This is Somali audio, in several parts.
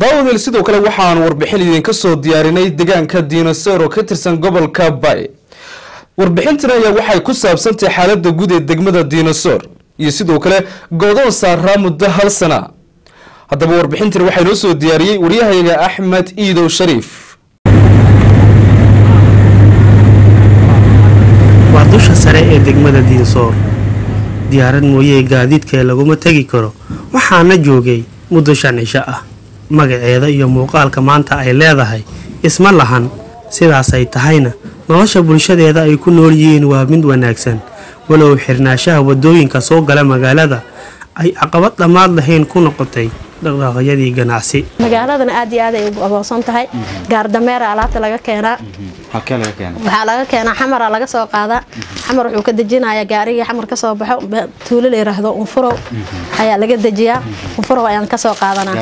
daawadael sidoo kale waxaan warbixin idinka soo diyaarinay deegaanka dinosor oo ka tirsan gobolka bay. Warbixintan ayaa waxay ku saabsantahay xaalada guud ee degmada dinosor iyo sidoo kale godoon saaraa muddo hal sana haddaba warbixintan waxaa inoo soo diyaariyey waryahayaga axmed iidow shariif. Waa dusha sare ee degmada diinsoor diyaarad mooyee gaadiidkee laguma tegi karo. Waxaana joogay muddo shan cisho ah magaceeda iyo muuqaalka maanta ay leedahay isma lahan. Sidaas ay tahayna nolosha bulshadeeda ay ku nool yihiin waa mid wanaagsan. Walow xirnaashaha waddooyinka soo gala magaalada ay caqabad dhammaad lahayn ku noqotay dhaqdhaaqyadii ganacsi. Magaaladana aad iyo aad ay aboosan tahay. Gaardameera alaabta laga keenaa. Waxaa laga keenaa xamara laga soo qaadaa xamar wuxuu ka dejinayaa gaarigii xamar ka soo baxo. Tuulo la yiraahdo unfurow. Ayaa laga dejiyaa. Unfurow ayaan ka soo qaadanaa.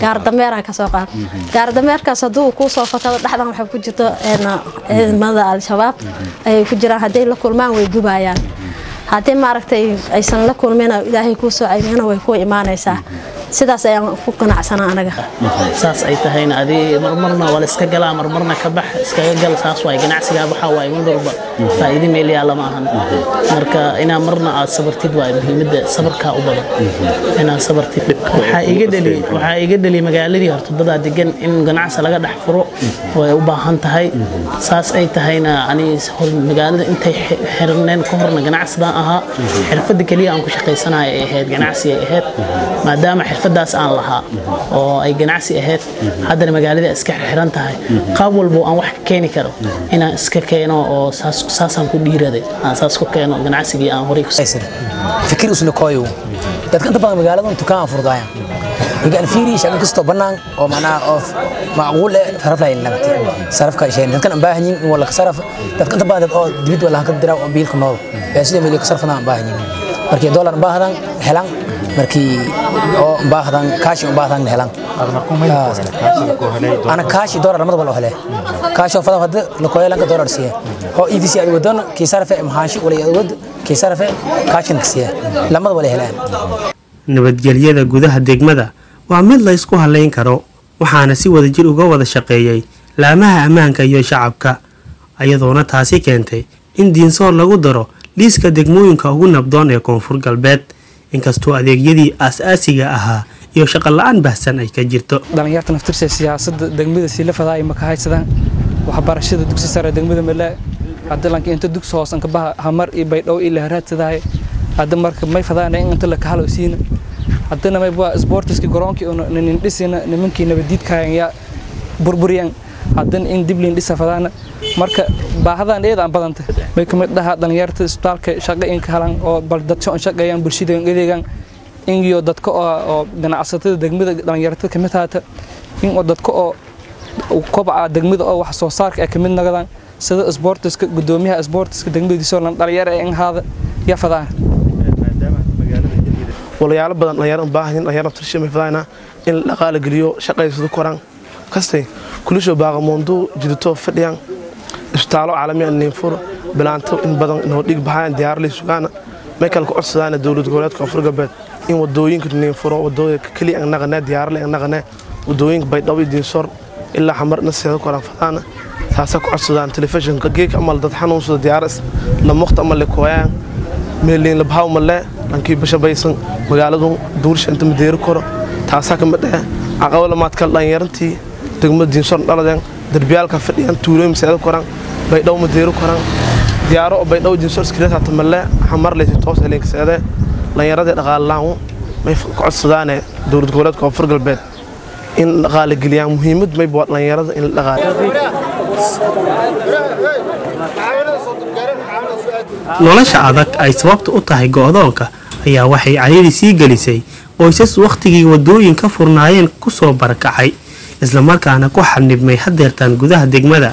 Gaardameeraan ka soo qaada. Gaardameerkaas hadduu kuu soo fatado dhexdan waxaa ku jirto ciidamada al-shabaab. Ayay ku jiraan. Hadday la kulmaan way gubayaan haddii maaragtay aysan la kulmin ilaahay kuu soo caymiyana way ku imaanaysaa sidaas ayaan ku ganacsanaa anaga. Saas ay tahayna adii marmarna waa la iska galaa marmarna ka bax iskaga gal saas waay ganacsigaa waxaa waay mid walba. Faa'iido meel yaalla ma ahan. Marka inaa marna aad sabartid waay muhiimadda sabarkaa u badan. Inaad sabartid. Waxaa iga dheli magaaladii horta dadaa degan in ganacsi laga dhex furo way u baahan tahay. Saas ay tahayna ani magaalada intay xirneen ka horna ganacsi baan ahaa. Xirfadda keliya aan ku shaqaysanayo ay ahayd ganacsi ay ahayd. Maadaama xirfadaas aan lahaa oo ay ganacsi ahayd haddana magaalada iska xiran tahay. Qaab walbo aan wax ka keeni karo inaan iska keeno oo saasaan ku dhiiraday aan saas ku keeno ganacsigii aan horay dadka inta badan magaalada dukaan furdaayan bannaan oo macnaha oo macquul eh saraf la nabti sarafka sheen dadkan baahan yihiin in wala ka saraf dadka inta badan oo dibid wala ka dira oo biilka nool. Ee sida meel ka sarfana baahan yihiin markii helan oo baahdan kaashi u baahdan helan ana kaashi dollar lamada wala hele kaashi oo fadam hadda la kooyay lanka dollar siya oo EVC ay wadan kii sarfa mahaashi wala wad kii sarfa kaashin siya lamada wala helaan nabadgelyada gudaha degmada waa mid la ysku halayn karo waxaana si wadajir uga wada shaqeeyey laamaha ammaanka iyo shacabka ayadoona taasi keentay in diinsoor lagu daro liiska degmooyinka ugu nabdoon ee koonfur galbeed inkastoo adeegyadii aas-aasiga ahaa iyo shaqo la'aan bahsan ay ka jirto. Dhallinyarta naftirsa siyaasadda degmada siilafada ay maka haysadaan waxbarashada dugsi sare degmada male hadda lanka inta dugsi hoosan ka baha hamar iyo baydhow iyo laharaadsadaaye hadda marka may fadaan in inta la kahalo siina? Haddana may waa sportiski garoonkii nin dhisina nimankii nabadiidkayan yaa burburiyan haddana in dib dhisa fadaana marka baahadan eed aan badanta may ka mid dhaha dhalinyarta isbitaalka shaqo in ka helan oo bal dadka shaqeeyaan bulshada adeegan in iyo dadka oo ganacsatada degmada dhalinyartada ka mid haata in oo dadka oo kobaca degmada oo wax soo saarka ay ka mid noqdaan sida isboortiska gudoomiyaha isboortiska degmadiisa oo dhalinyaro in haada ya fadaan walayaalo badan dhalinyaro baahan dhalinyaro naftirsha may fadaana in la dhaqaala geliyo shaqaysado koraan. Kastay kulisho baaqamoondu jidito fadhiyaan isbitaallo caalami aan neefuro bilaanto in badan inoo dhig baxayaan diyaarlay sugaana. May kale ku codsadaan dowlad goboleedka koonfur galbeed in waddooyinka neefuro waddooyinka keliya aan naqanee diyaarle aan naqanee waddooyinka baydhabo iyo diinsoor ilaa xamar naseeda koraan fadaana taasaa ku codsadaan telefishinka geeka amal dad xanuunsada diyaaras lamuqta amal le kooyaan meeliin labhaw malee dhankii bashabaysan magaaladu duursha inta madeeri koro taasaa ka mid ah caqabo lamaad kale dhallinyarantii degmada diinsoor dhaladeen darbiyaalka fadhiyaan tuulooyin maseeda koraan baydhabo madeeri koraan diyaaro oo baydhabo diinsoor iskileetaata malee xamar leysi toos heliinkaseedee dhallinyaradii dhaqaalalaan may ka codsadaane dowlad goboleedka koonfur galbeed. In dhaqaale geliyaan muhiimad mayba waa dhallinyarada in la dhaqaale. Nolosha adag ay sababta u tahay go'doonka ayaa waxay cayadii sii gelisay qoysas wakhtigii wadooyin ka furnaayeen ku soo barakacay islamarkaana ku xanibmay hadeertaan gudaha degmada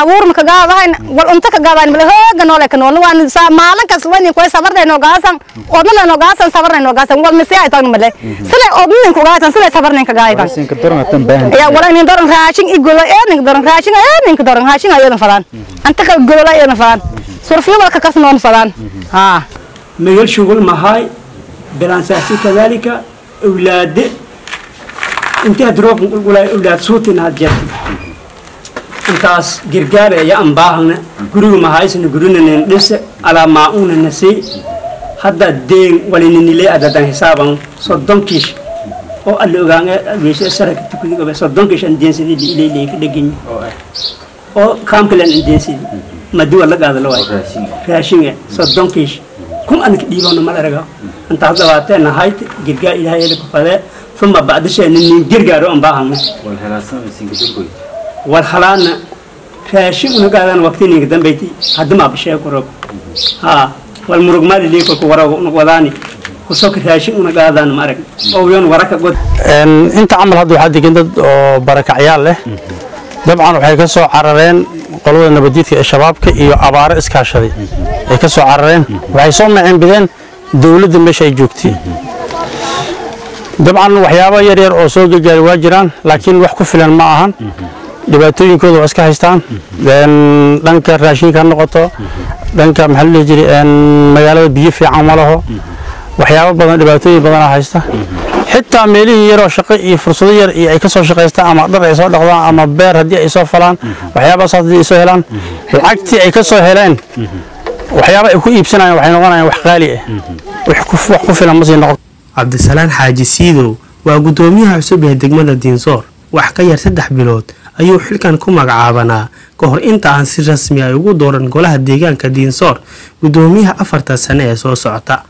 awuurma kagaadahan wal unta kagaadahan bal hooga noole ka noolna waan saa maalin kas wani koy sabarday no gaasan. Odnala no gaasan sabarnay no gaasan. Wal misi ay tagna male mhm. sile odnin ku gaatan sile sabarnin ka gaaydan ya wala nin doran raashin igolo ee nin doran raashin ee nin doran raashin ayadan fadan mhm. anta ka golo la ayadan fadan mhm. surfi wal ka kas noon fadan ha. Meel shugul mahay bilan saasi kadalika awlaade inta droog ulay awlaad suutin hadjati intaas gargaar ayaa aan baahana guriga mahaysna gurinanen dhibse. Alaa maa-una hadda deen walinanile adadan hisaaban. Soddonkiish oo alla ogaanga oo kaamkalan aan deensidi la gaadala waay. Raashinga soddonkiish kum anka dhiibano mal araga. Inta hadda waatee gargaar ilaahayada ku uma bacdasheena nin gargaaro aan baahana war halaadna raashin una gaadaan waqtiniga dambayti ha wal murugmadi dhii kolku warago inta camal hadda waxaa degan dad oo barakacyaal leh. Dabcan waxay ka soo carareen qolada nabaddiidka ee shabaabka iyo abaaro iskaashaday. Ay ka soo carareen. Waxay soo maciinbideen dawladda meesha ay joogtay. Dabcan waxyaaba yaryar oo soo gargaari waa jiraan laakiin wax ku filan ma ahan dhibaatooyinkooda waa iska haystaan. Dhanka raashinka ha noqoto dhanka maxaa la jiray magaalada biyo fiican ma laho. Waxyaabo badan dhibaatooyin badanaa haysta. Xitaa meelihii yaroo shaqo iyo fursado yar iyo ay ka soo shaqaystaan ama dhar ay soo dhaqdaan ama beer haddii ay soo falaan waxyaabahaas haddii ay soo helaan lacagtii ay ka soo heleen waxyaaba ay ku iibsanayaan waxay noqonayaan wax qaali ah wax ku filan ma noqon. Cabdisalaan xaaji siidow waa guddoomiyaha cusub ee degmada diinsoor wax ka yar saddex bilood ayuu xilkan ku magacaabanaa ka hor inta aan si rasmi ay ugu dooran golaha deegaanka diinsoor guddoomiyaha afartan sane ee soo socota.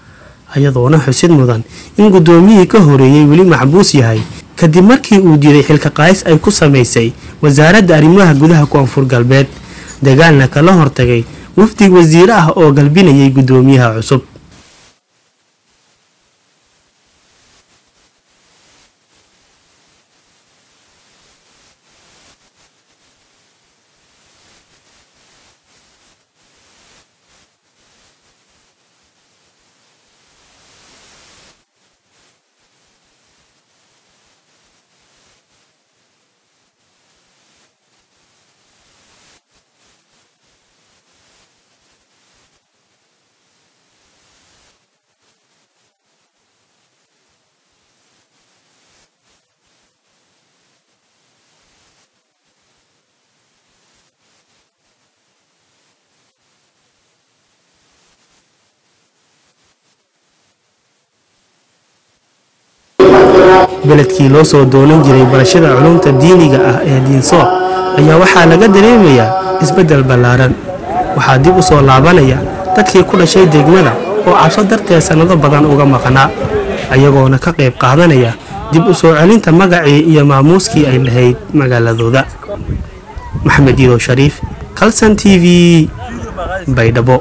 Ayadoona xusid mudan. In guddoomiyihii ka horeeyey weli maxbuus yahay. Kadib markii uu diiday xilka qaadis ay ku samaysay wasaaradda arrimaha gudaha koonfur galbeed dagaalna kala hortagay wafdi wasiire ah oo galbinayay guddoomiyaha cusub beledkii loo soo doonan jiray barashada culumta diiniga ah ee diinsoor ayaa waxaa laga dareemayaa isbeddel ballaaran. Waxaa dib u soo laabanaya dadkii ku dhashay degmada oo cabso darteed sannado badan uga maqnaa ayagoona ka qayb qaadanaya dib u soo celinta magacii iyo maamuuskii ay lahayd magaaladooda. Maxamed iidow shariif kalson t v baydhabo